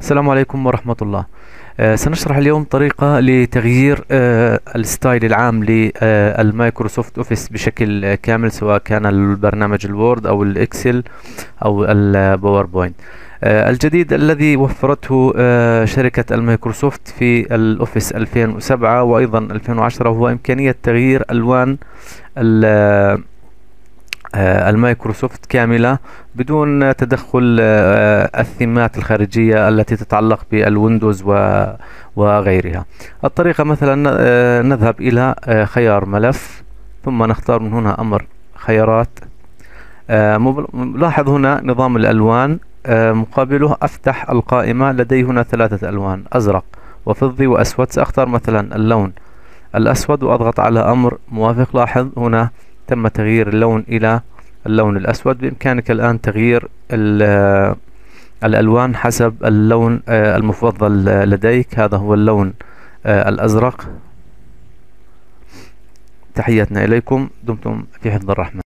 السلام عليكم ورحمة الله. آه، سنشرح اليوم طريقة لتغيير آه، ال style العام لل Microsoft Office بشكل كامل سواء كان البرنامج ال Word أو ال Excel أو ال PowerPoint. آه، الجديد الذي وفرته شركة المايكروسوفت في ال Office 2007 وأيضا 2010 هو إمكانية تغيير ألوان آه، المايكروسوفت كاملة بدون تدخل آه، الثيمات الخارجية التي تتعلق بالويندوز وغيرها. الطريقة مثلا آه، نذهب إلى خيار ملف ثم نختار من هنا أمر خيارات. لاحظ هنا نظام الألوان. مقابله أفتح القائمة لدي هنا ثلاثة ألوان أزرق وفضي وأسود. سأختار مثلا اللون الأسود وأضغط على أمر موافق. لاحظ هنا تم تغيير اللون إلى اللون الأسود. بإمكانك الآن تغيير الألوان حسب اللون آه، المفضل لديك. هذا هو اللون آه، الأزرق. تحياتنا إليكم. دمتم في حفظ الرحمن.